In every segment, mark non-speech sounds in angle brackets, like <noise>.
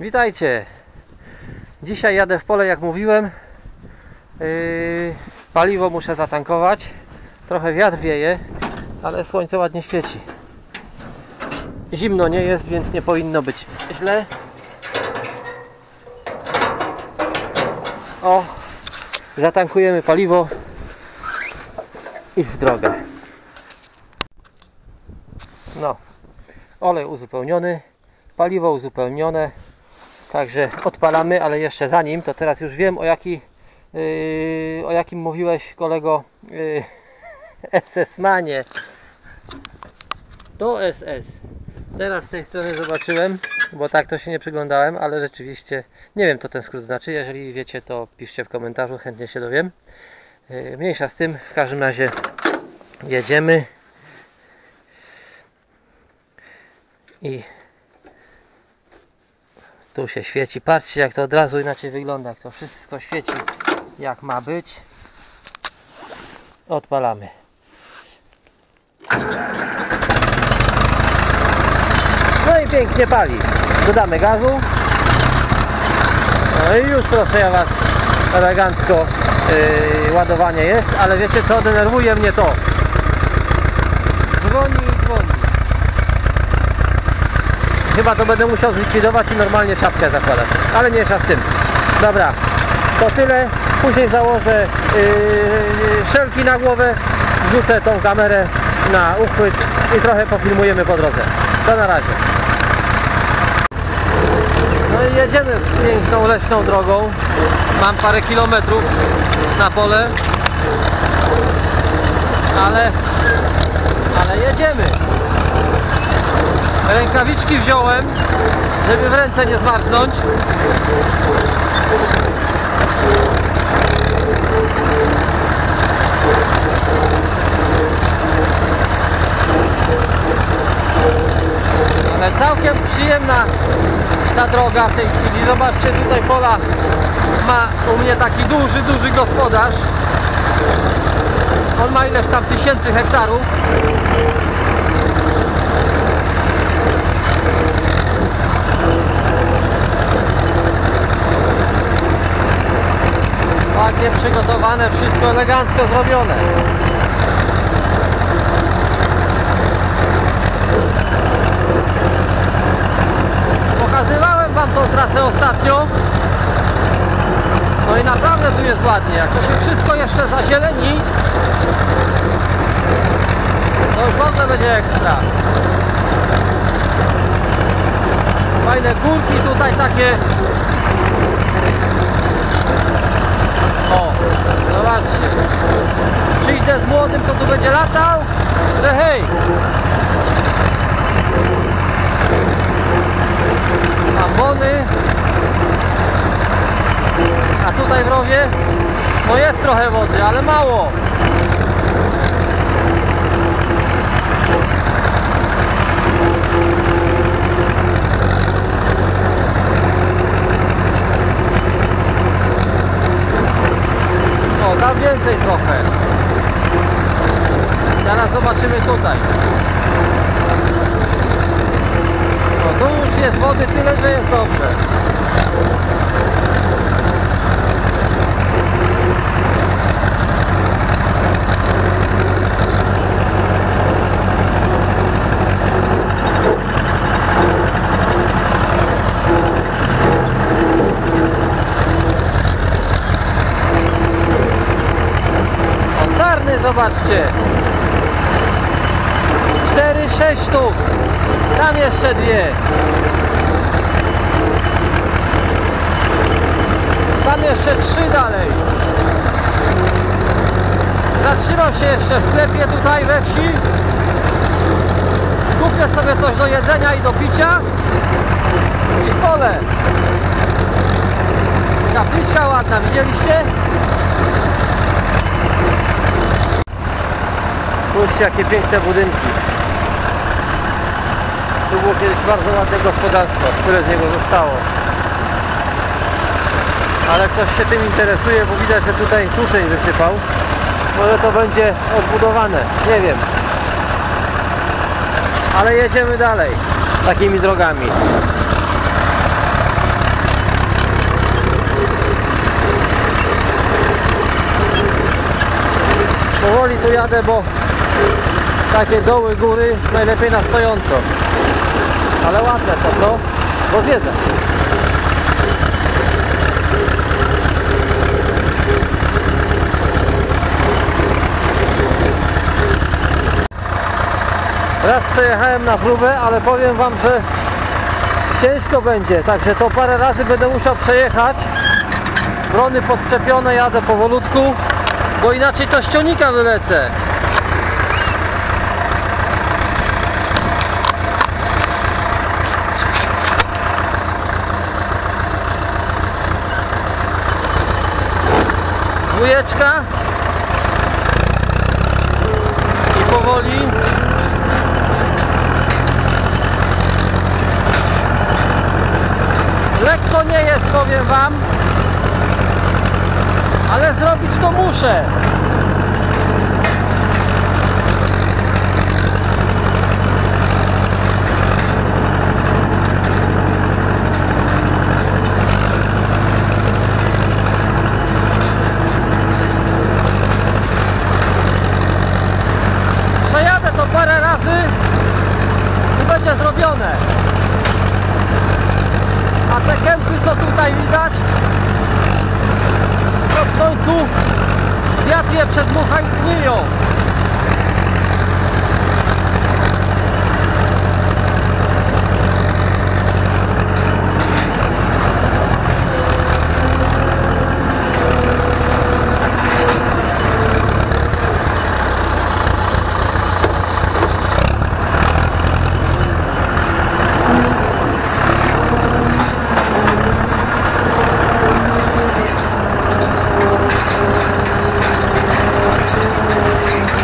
Witajcie! Dzisiaj jadę w pole, jak mówiłem. Yy, paliwo muszę zatankować. Trochę wiatr wieje, ale słońce ładnie świeci. Zimno nie jest, więc nie powinno być źle. O, zatankujemy paliwo i w drogę. No, olej uzupełniony, paliwo uzupełnione. Także odpalamy, ale jeszcze zanim, to teraz już wiem o jaki yy, o jakim mówiłeś kolego yy, <laughs> SS-manie. To SS. Teraz z tej strony zobaczyłem, bo tak to się nie przyglądałem, ale rzeczywiście nie wiem co ten skrót znaczy. Jeżeli wiecie, to piszcie w komentarzu, chętnie się dowiem. Yy, Mniejsza z tym, w każdym razie jedziemy. I tu się świeci. Patrzcie jak to od razu inaczej wygląda. Jak to wszystko świeci jak ma być. Odpalamy. No i pięknie pali. Dodamy gazu. No i już proszę ja Was elegancko yy, ładowanie jest, ale wiecie co denerwuje mnie to. Dzwoni i dzwoni. Chyba to będę musiał zlikwidować i normalnie szapkę zakładać. Ale nie z tym. Dobra, to tyle. Później założę yy, szelki na głowę, wrzucę tą kamerę na uchwyt i trochę pofilmujemy po drodze. To na razie. No i jedziemy piękną leśną drogą. Mam parę kilometrów na pole. Ale, ale jedziemy. Rękawiczki wziąłem, żeby w ręce nie zmarznąć. Ale całkiem przyjemna ta droga w tej chwili. Zobaczcie, tutaj pola ma u mnie taki duży, duży gospodarz. On ma ileś tam tysięcy hektarów. Ładnie przygotowane, wszystko elegancko zrobione. Pokazywałem Wam tą trasę ostatnio. No i naprawdę tu jest ładnie. Jak to się wszystko jeszcze zazieleni, to już w będzie ekstra. Fajne górki tutaj takie zobaczcie. Przyjdę z młodym, to tu będzie latał, że hej. Ambony. A tutaj w rowie, no jest trochę wody, ale mało. O, tam więcej trochę. Teraz zobaczymy tutaj. No tu już jest wody tyle, że jest dobrze. 200 4, 6 sztuk. Tam jeszcze dwie. Tam jeszcze trzy dalej. Zatrzymam się jeszcze w sklepie tutaj we wsi. Kupię sobie coś do jedzenia i do picia. I w pole. Kapliczka ładna, widzieliście? Spójrzcie jakie piękne budynki. Tu było kiedyś bardzo ładne gospodarstwo, które z niego zostało. Ale ktoś się tym interesuje, bo widać, że tutaj tłuczeń wysypał. Może to będzie odbudowane, nie wiem. Ale jedziemy dalej takimi drogami. Powoli tu jadę, bo takie doły, góry najlepiej na stojąco. Ale ładne to co? Bo zjedzę. Raz przejechałem na próbę, ale powiem Wam, że ciężko będzie, także to parę razy będę musiał przejechać. Brony podczepione, jadę powolutku, bo inaczej to ściągnika wylecę. Dwójeczka i powoli. Lekko nie jest, powiem Wam, ale zrobić to muszę. Przejadę to parę razy i będzie zrobione. A te kępy co tutaj widać to w końcu wiatr je przedmucha i zgniją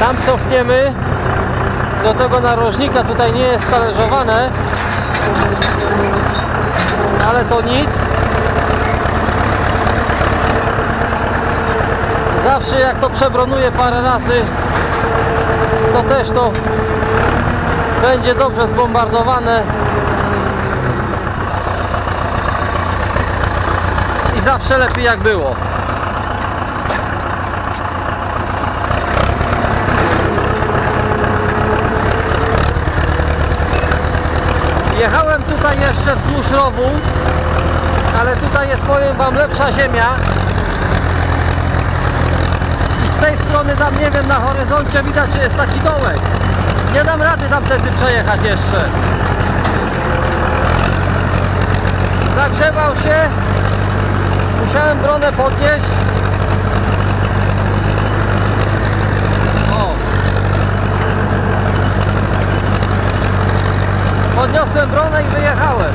Tam cofniemy tego narożnika, tutaj nie jest talerzowane. Ale to nic. Zawsze jak to przebronuję parę razy to też to będzie dobrze zbombardowane. I zawsze lepiej jak było tutaj jeszcze wzdłuż rowu, ale tutaj jest powiem wam lepsza ziemia. I z tej strony tam nie wiem na horyzoncie widać, że jest taki dołek. Nie dam rady tam wtedy przejechać jeszcze. Zagrzewał się. Musiałem bronę podnieść. O, Podniosłem bronę i wyjechałem.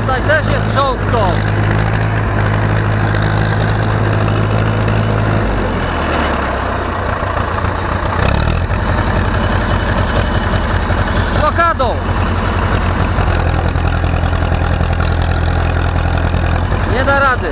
Tutaj też jest grząsko. Blokadą. Nie da rady.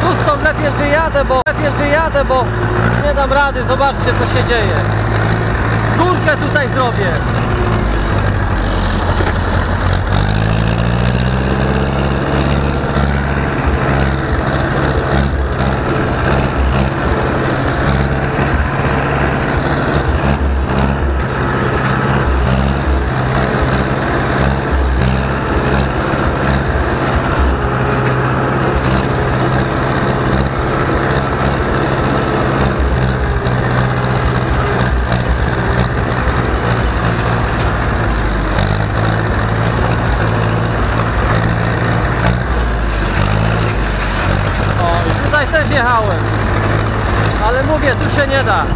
Tu stąd lepiej wyjadę, bo wyjadę, bo nie dam rady. Zobaczcie co się dzieje. Górkę tutaj zrobię. Nie da.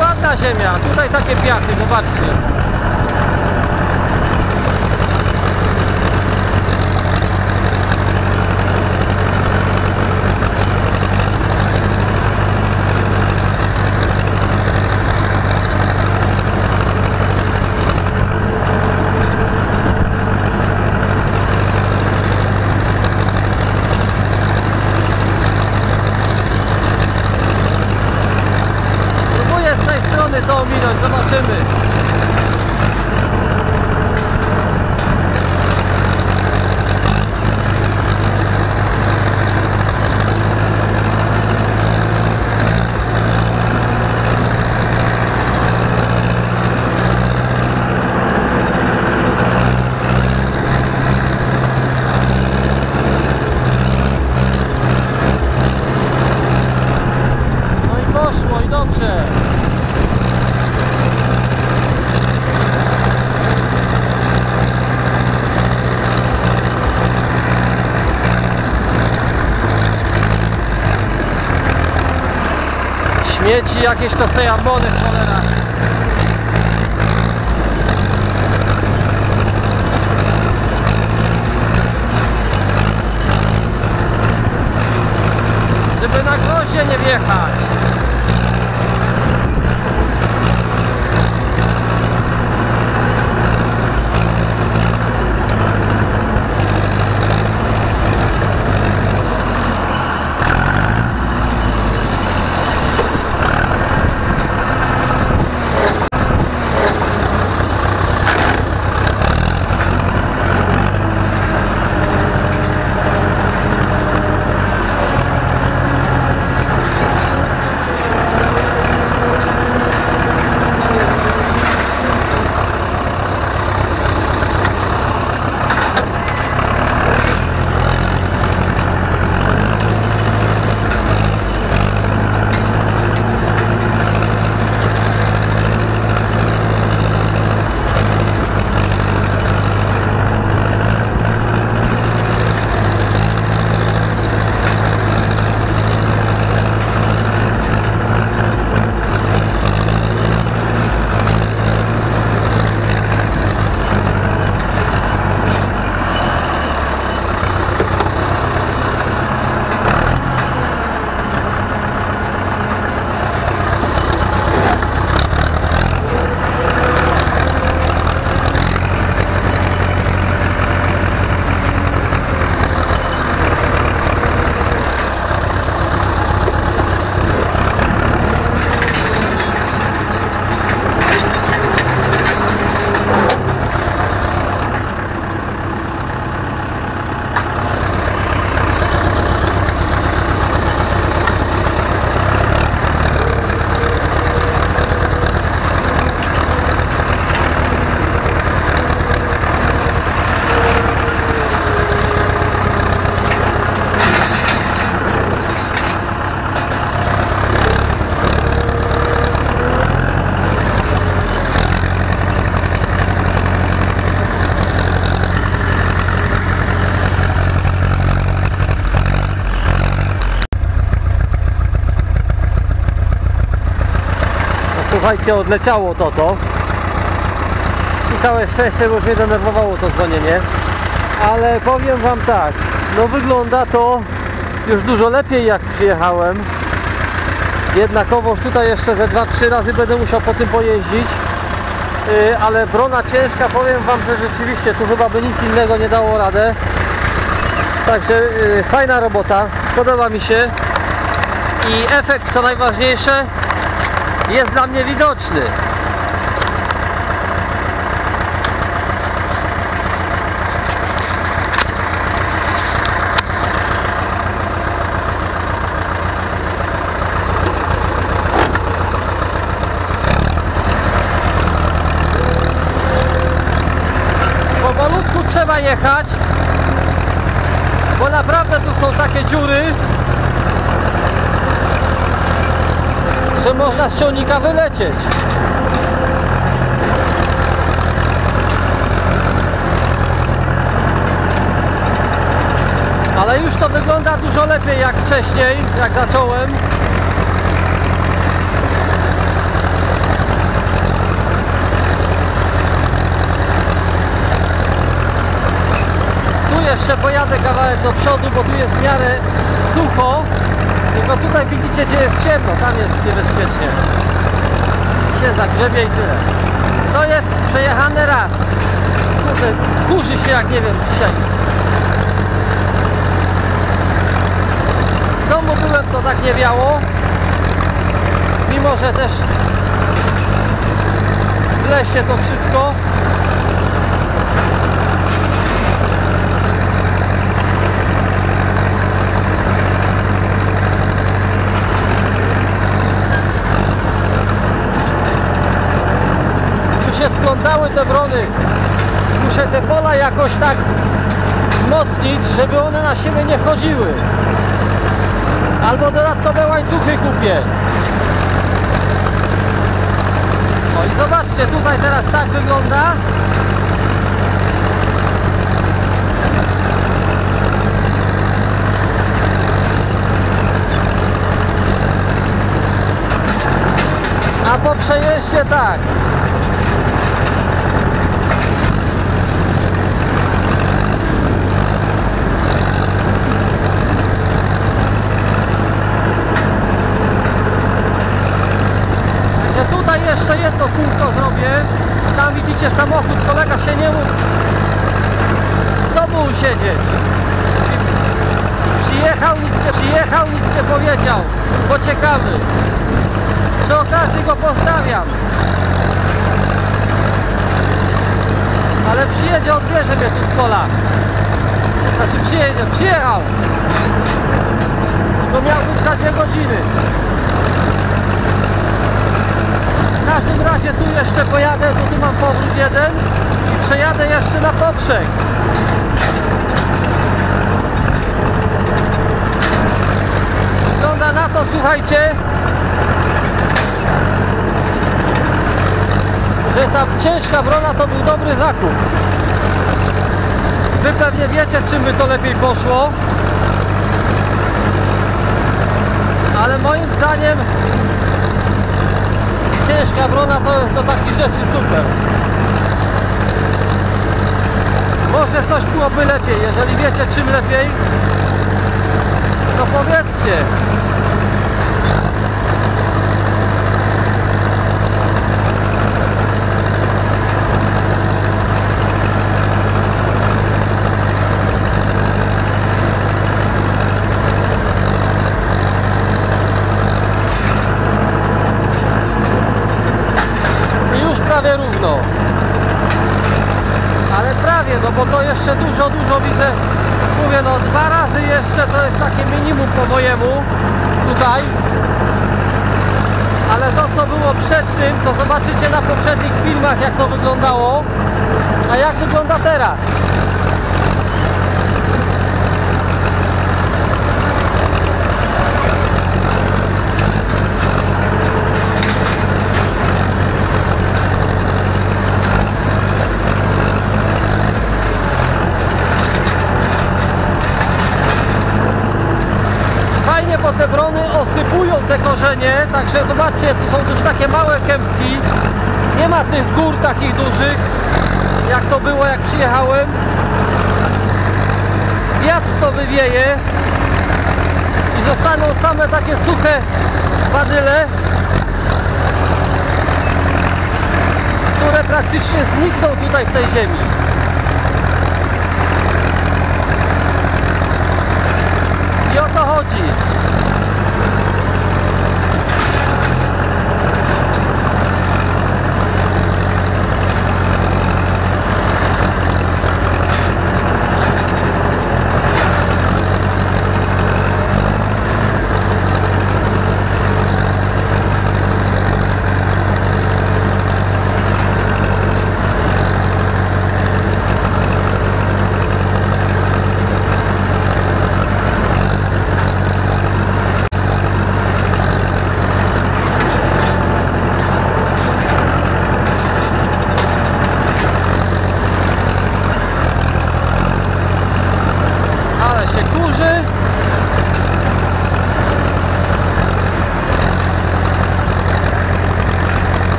Ładna ziemia, tutaj takie piachy, zobaczcie. Próbuję z tej strony to ominąć, zobaczymy. No i poszło i dobrze. Śmieci jakieś to z tej ambony cholera. Żeby na gwoździe nie wjechać. Słuchajcie, odleciało to to. I całe szczęście, bo już mnie denerwowało to dzwonienie. Ale powiem Wam tak, no wygląda to już dużo lepiej jak przyjechałem. Jednakowoż tutaj jeszcze ze 2-3 razy będę musiał po tym pojeździć. Yy, ale brona ciężka, powiem Wam, że rzeczywiście tu chyba by nic innego nie dało radę. Także yy, fajna robota, podoba mi się. I efekt, co najważniejsze, jest dla mnie widoczny. Powolutku trzeba jechać, bo naprawdę tu są takie dziury, że można z ciągnika wylecieć. Ale już to wygląda dużo lepiej jak wcześniej, jak zacząłem. Tu jeszcze pojadę kawałek do przodu, bo tu jest w miarę sucho. Tylko tutaj widzicie, gdzie jest ciemno, tam jest niebezpiecznie. Się zagrzebie i tyle. To jest przejechany raz. Kurde, kurzy się jak nie wiem dzisiaj. W domu byłem, to tak nie wiało. Mimo, że też w lesie to wszystko. Tu te brony. Muszę te pola jakoś tak wzmocnić, żeby one na siebie nie wchodziły. Albo dodatkowe łańcuchy kupię. No i zobaczcie, tutaj teraz tak wygląda. A po przejeździe tak. Że tutaj jeszcze jedno kółko zrobię. Widzicie samochód, kolega się nie mógł w domu usiedzieć. Przyjechał, nic nie, przyjechał, nic nie powiedział. Pociekamy. Przy okazji go pozdrawiam. Ale przyjedzie, odbierze mnie tu z pola. Znaczy przyjedzie, przyjechał. To miał być za dwie godziny. W każdym razie tu jeszcze pojadę, bo tu mam powrót jeden i przejadę jeszcze na poprzek. Wygląda na to, słuchajcie, że ta ciężka brona to był dobry zakup. Wy pewnie wiecie, czym by to lepiej poszło. Ale moim zdaniem ciężka brona to jest do takich rzeczy super. Może coś byłoby lepiej, jeżeli wiecie czym lepiej, to powiedzcie. I już prawie równo. Ale prawie, no bo to jeszcze dużo, dużo widzę. Mówię, no dwa razy jeszcze to jest takie minimum po mojemu tutaj. Ale to co było przed tym, to zobaczycie na poprzednich filmach jak to wyglądało. A jak wygląda teraz. Fajnie bo te brony osypują te korzenie, także zobaczcie, tu są już takie małe kępki. Nie ma tych gór takich dużych, jak to było jak przyjechałem. Wiatr to wywieje i zostaną same takie suche badyle, które praktycznie znikną tutaj w tej ziemi.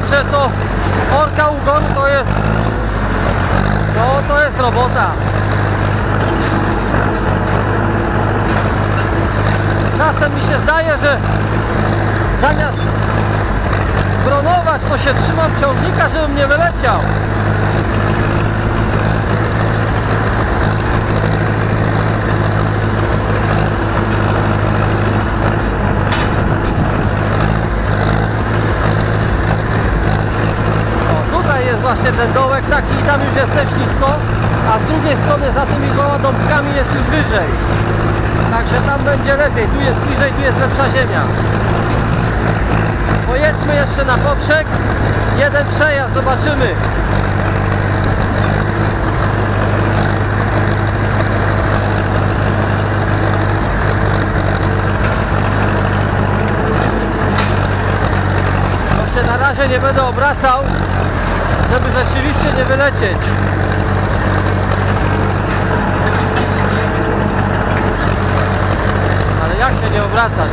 No powiem wam, że to orka ugon to jest no to jest robota. Czasem mi się zdaje, że zamiast bronować to się trzymam ciągnika, żebym nie wyleciał. O, tutaj jest właśnie ten dołek taki i tam już jest nisko, a z drugiej strony za tymi gołodąbkami jest już wyżej. Także tam będzie lepiej, tu jest niżej, tu jest lepsza ziemia. Pojedźmy jeszcze na poprzek, jeden przejazd, zobaczymy. Na razie nie będę obracał, żeby rzeczywiście nie wylecieć. Ale jak się nie obracać?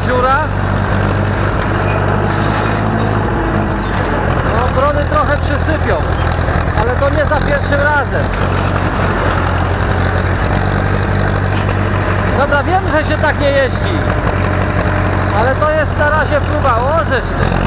Dziura. No, brody trochę przysypią, ale to nie za pierwszym razem. Dobra, wiem, że się tak nie jeździ, ale to jest na razie próba. O, żeż ty.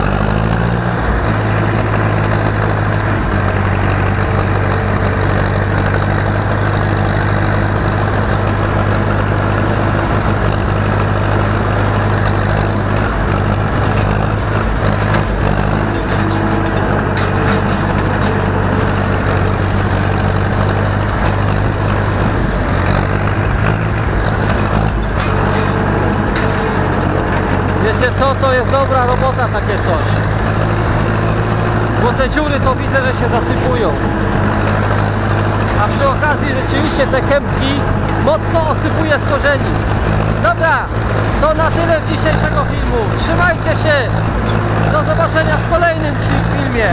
Wiecie co, to jest dobra robota takie coś. Bo te dziury to widzę, że się zasypują. A przy okazji rzeczywiście te kępki mocno osypuje z korzeni. Dobra, to na tyle w dzisiejszego filmu. Trzymajcie się. Do zobaczenia w kolejnym filmie.